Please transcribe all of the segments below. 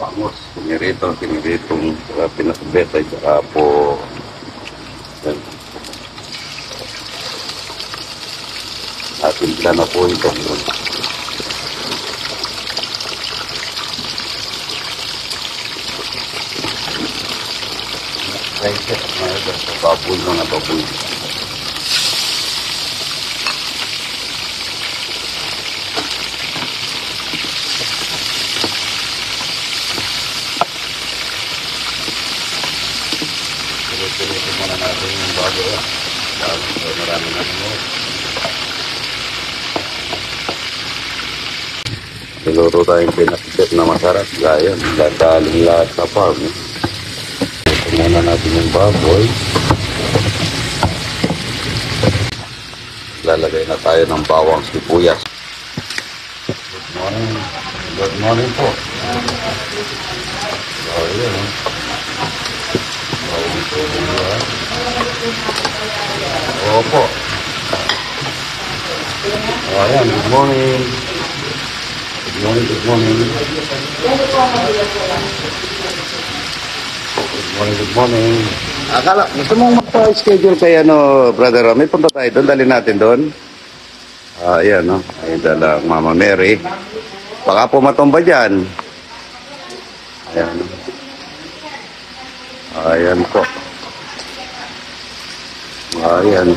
Pangos, pinirito, piniritong uh, pinakabet ay saka po yan. Ating plan na po ito. Baboy mga baboy. Tuloy-tuloy muna natin yung bago. Dahil uh, marami na mo. Niluto tayong pinakit na masarap. Gaya, dadaling lahat sa farm. Ito muna natin yung baboy. Lalagay na tayo ng bawang sibuyas. Good morning. Good morning po. Oh, yun. Bawang sibuyas. Opo. Oh, ayan. Good morning. Good morning, good morning. Good morning, good morning. Akala, gusto mong magpa-schedule kay ano, Brother Ram? May punta tayo doon, dali natin doon. Ah, ayan, no? Ay, dala Mama Mary. Baka po matumba dyan. Ayan. Ayan po. Ayan.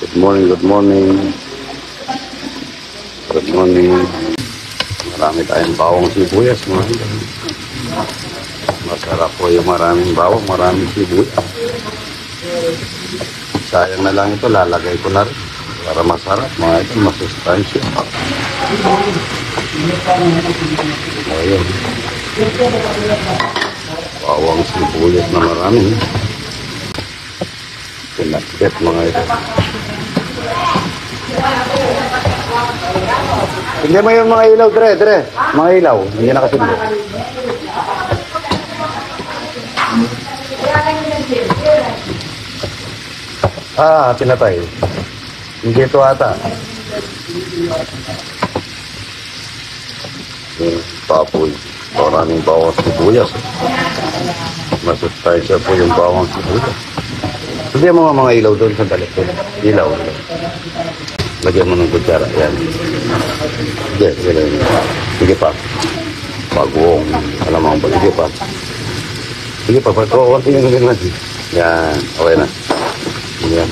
Good morning, good morning. Good morning. Marami tayong bawang sibuyas, mga idol. Masarap po yung maraming bawang, maraming sibuyas. Sayang na lang ito, lalagay ko na rin. Para masarap, mga ito, masustansya. Ayun. Bawang sibuyas na marami. Pinakit mga ito. Hindi mo yung mga ilaw, Dre, Dre. Mga ilaw, hindi nakasundo. Ah, pinatay. Hindi ito ata. Yung papoy. Maraming bawang sibuyas. Masustansya po yung bawang sibuyas. Hindi mo mga ilaw doon sa dalit. Ilaw. Lagyan mo ng kutsara. Yan. Sige, sige. Sige pa. Bagong. Alamang ba? Sige pa. Sige pa. Pagko, konti yung ganyan. Yan. Okay na. Yan.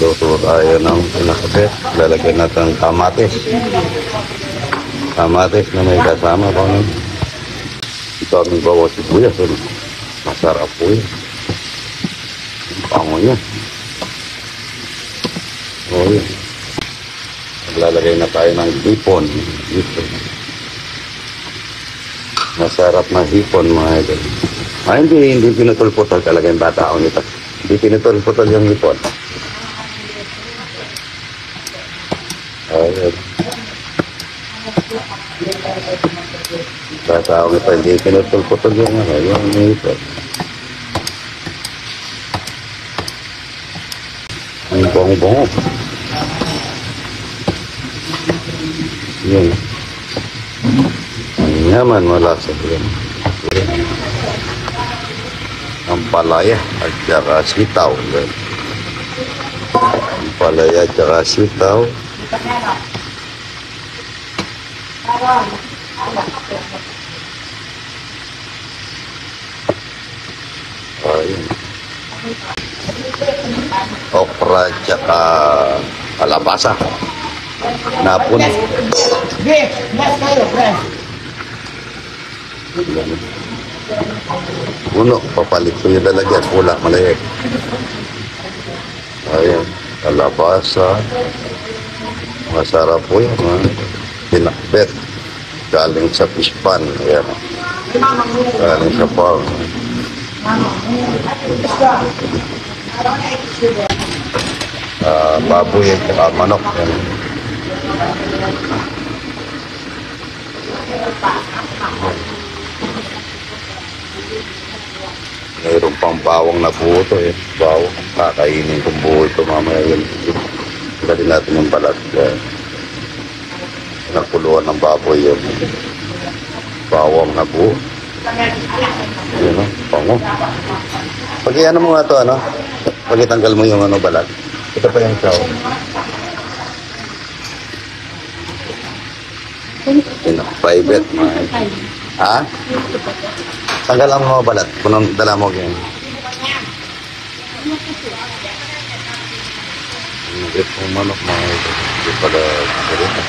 Luto tayo ng pinakabet. Lalagyan natin ng kamatis. Kamatis na may kasama pa nun. Ito aming bawa sibuyas. Ano? Masarap po yun. Ang Pango niya. Oo yun. Maglalagay na tayo ng hipon. Hipon. Masarap na hipon mga idol. Ah, hindi, hindi pinutol-putol talaga yung bata ako nito. Hindi pinutol-putol yung hipon. Ayun. Bata ako nito, hindi pinutol-putol yung ano, yung hipon. Ang bongo-bongo. Yun. Ang yaman malasa yun. Ang palaya at saka sitaw. Yun. Ang palaya at saka sitaw. Ayun. Okra at saka kalabasa. Napon. Kayo, pre. Puno, papalit ko yung lalagyan. Pula, maliit. Ayan, kalabasa. Masarap po yan. Ha? Pinakbet. Galing sa fish pan. Ayan. Galing sa farm. Ah, baboy at saka manok. Ayan. Mayroon pang bawang na buo eh. Bawang. Kakainin kong buo ito mamaya yun. Dali natin yung balat. Yan. Pinakuluan ng baboy yun. Bawang na buo. Yun o, pango. Pag ano mo nga to, ano? Pag itanggal mo yung ano balat. Ito pa yung chow. Pinaka-private, mga Ha? Tanggalan mo balat. Kung dala mo ganyan. Nagit pong manok mga ito. Hindi pala ganito.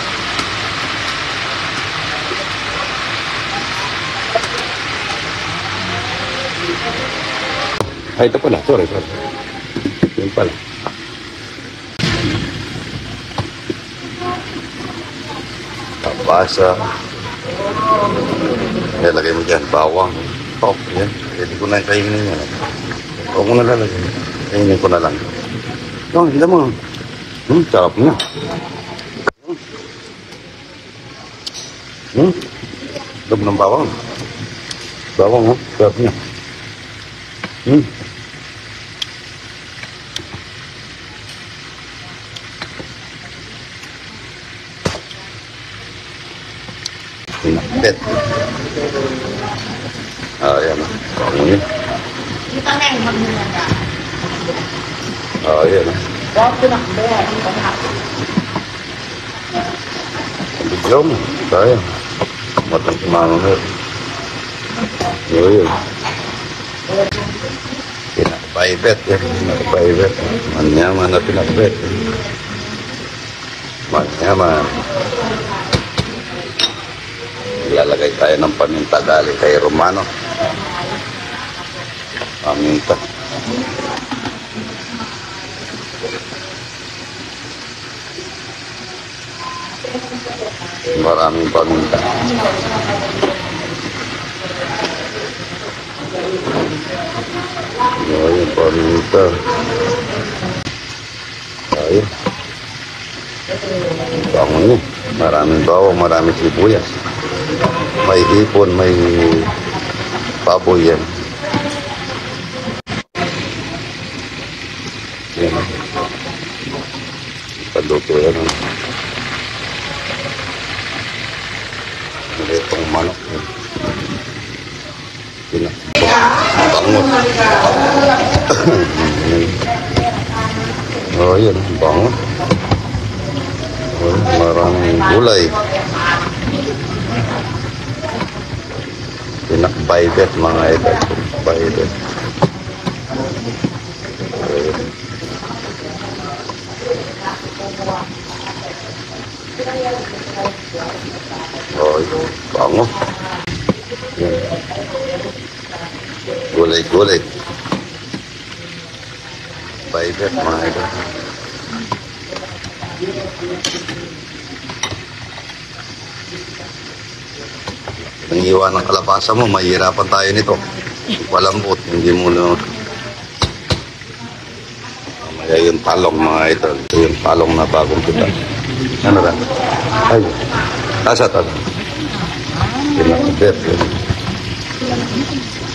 Ay, ito pala. Sorry, sorry. Yun pala. Tapasa. Nilagay mo dyan, bawang. Oh, yan. Pwede ko na kainin yan. Huwag mo na lalagay. Kainin ko na lang. Oh, hindi mo. Hmm, sarap na. Hmm. Hmm. Loob ng bawang. Bawang, oh. Sarap niya. Hmm. Pinakbet. Ah, yan. Magmumanda. Ah, yan. Na. Biglaw mo. Kaya. Matang kumano na yun. Pinakbaibet yan. Pinakbaibet. Manyaman na pinakbet. Manyaman. Ilalagay tayo ng paminta dali kay Romano. Paminta. Maraming paminta. Ayun, paminta. Ayun. Bango niya. Maraming bawang, maraming sibuyas. May ipon, may baboy yan. Yan. Paluto yan. Ano. Itong manok. yan. Pinak. Bango. oh, yan. Bango. Oh, maraming gulay. Pinakbaidet mga ito. Baidet. Ayun. Oh, yun. bango. Yan. Gulay-gulay. Baidet mga ito. Ang iwan ng kalabasa mo, mahihirapan tayo nito. Palambot, hindi mo na... Mamaya yung talong mga ito. Yung talong na bagong kita. Ano ba? Ay, tasa tasa. Pinakbet. yun.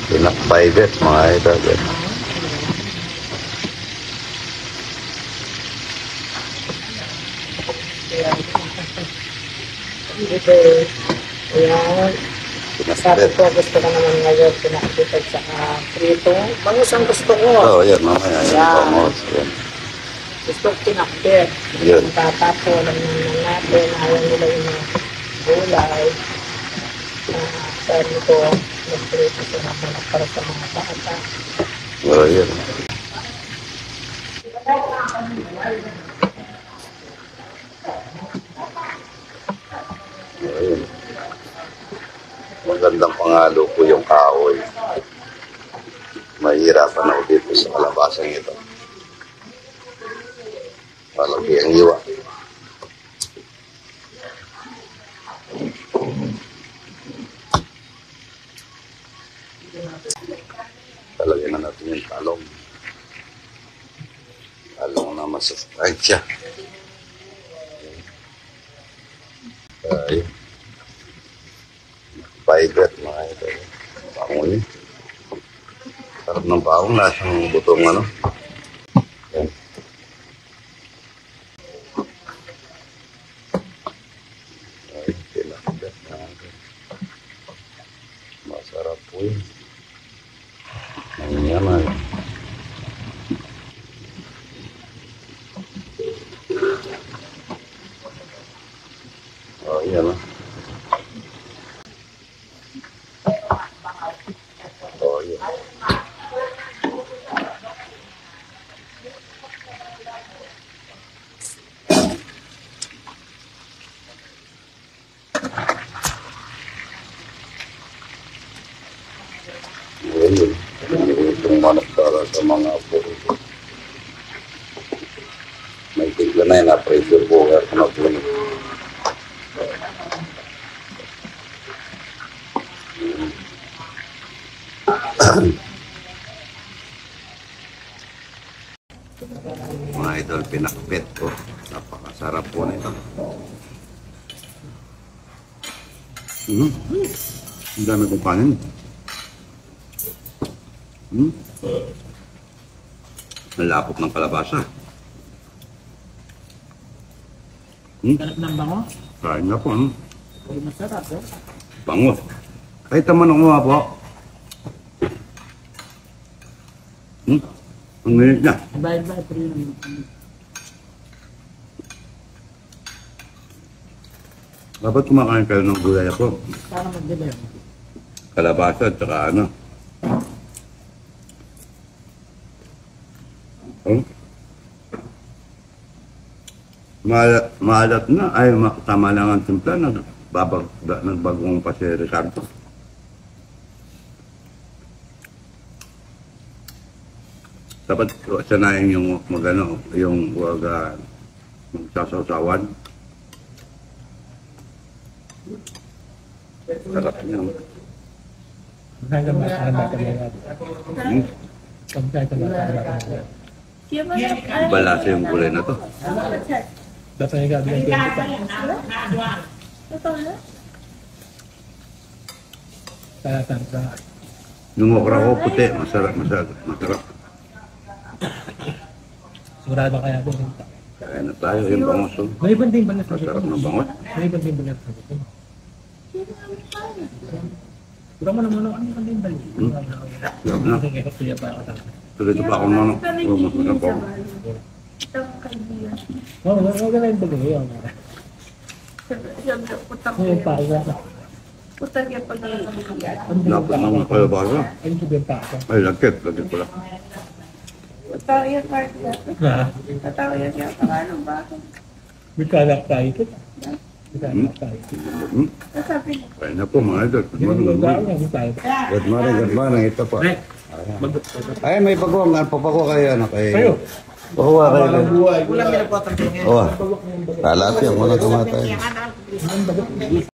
Pinakbaidet mga ito. Ito. Ayan. Sabi ko, gusto ko naman ngayon pinakitag sa uh, prito. Bangus ang gusto ko. Oo, oh, yan mamaya. Yan, Yan. pamos. Yan. Gusto ko pinakbet. Yun. Tatapo lang naman natin. Ayaw nila yung mga gulay. Uh, sabi ko, nagprito sa mga para sa mga bata. Oo, Oh, yan. Ayun. Magandang pangalo po yung kahoy. Mahirapan ako dito sa kalabasang ito. Malaki ang iwa. Talagyan na natin talong. Talong na masustansya. Ay. Fiber, mga ito. Bango yun. Sarap ng bawang, lasang butong ano. Yan. sa mga puro. May tigla na yun na pressure cooker na magpunin. Mga idol, pinakbet ko. Napakasarap po nito. Mm. Ang dami kong kanin. Hmm? Nalapot ng kalabasa. Hmm? Sarap ng bango. Kain na po, ano? Ay, masarap eh. Bango. Kahit naman ako nga po. Ang nginig na. Bye bye, pre. Dapat kumakain kayo ng gulay ako. Para mag-deliver. Kalabasa at saka ano. Hmm? Maalat, maalat na. Ay, ma- tama lang ang timpla. Nagbabag, da- nagbagong pa si Ricardo. Dapat sanayin yung magano, yung wag uh, magsasawsawan. Sarap niya. Hmm? Balasa yung gulay na to. Dapat yung gabi ng pinto. Kaya tansa. Yung okra ko puti, masarap, masarap, masarap. Sigurado kaya pinto. Kaya na tayo, yung bangos. oh. May ibang din ba na sabi Masarap ko? ng bangos. May ibang din ba na sabi ko? Pura mo naman ako ang din balik. Hmm? Sarap na. Sige, kaya pa ako tansa. Tuloy pa ako ng oh, masarap ako. Oo, wala ka na yung bagay yun. Ngayon pa ako. Putang yung pag-iigat. Napot ng kalabasa. Ayun sabihin pa ako. Ay, lagkit, lagkit pala. Totoo part na. Na, Totoo yung yung pangalan ba? may kalak tayo ito. May kalak tayo. Hmm? Sasabi mo. Kaya na po mga idol. Good Hindi morning, mo good morning. Good morning, good morning. Ito po. Ay, may pagawang. Papako kayo, ano, kay... Kayo. Pakuha kayo. Ulang pinapotong Oo. Kalati, ako na tumatay.